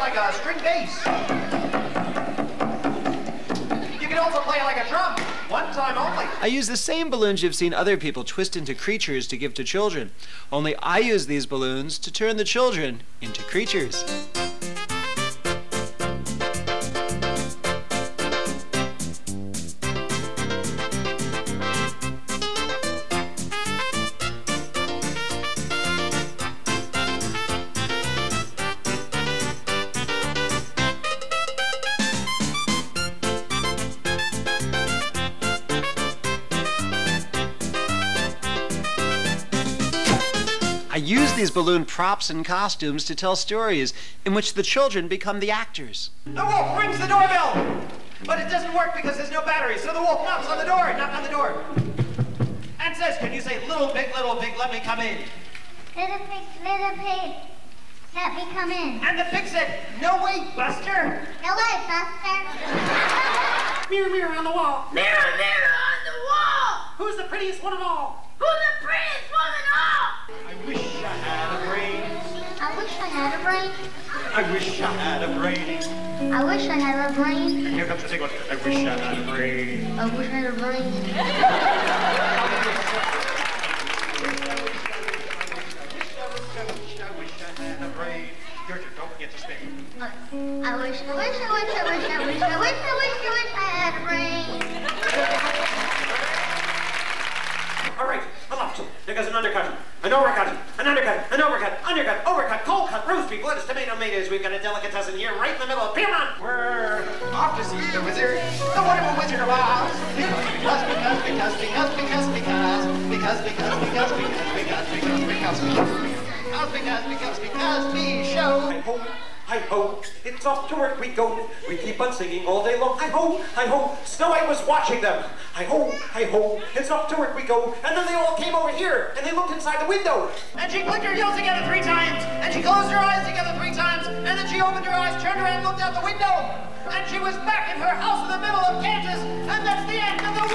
like a string bass. You can also play it like a drum. One time only. I use the same balloons you've seen other people twist into creatures to give to children. Only I use these balloons to turn the children into creatures. Use these balloon props and costumes to tell stories in which the children become the actors. The wolf rings the doorbell. But it doesn't work because there's no battery. So the wolf knocks on the door, knock on the door. And says, Can you say, Little pig, little pig, let me come in? Little pig, little pig, let me come in. And the pig said, No way, Buster. No way, Buster. Mirror, mirror on the wall. Mirror, mirror on the wall! Who's the prettiest one of all? Had a brain. I wish I had a brain. I wish I had a brain. Here comes the big one. I wish I had a brain. I wish I had a brain. I wish I had a brain. Your turn. Don't forget to spin. I wish, I wish, I wish, I wish, I wish, I wish, I wish, I wish I had a brain. All right, I'm off to. There goes an undercut, an overcut, an undercut, an overcut, undercut, tomatoes. We've got a delicatessen here right in the middle of Piermont. We're off to see the wizard, the wonderful Wizard of Oz. Because, because, because, because, because, because, because, because, because, because, because, because, because, because, because, because, because, the show. Hi ho, hi ho, it's off to work we go. We keep on singing all day long. Hi ho, hi ho, Snow White was watching them. Hi ho, hi ho, it's off to work we go. And then they all came over here and they looked inside the window. And she clicked her heels together three times. And she closed her eyes together three times. And then she opened her eyes, turned around, looked out the window. And she was back in her house in the middle of Kansas. And that's the end of the.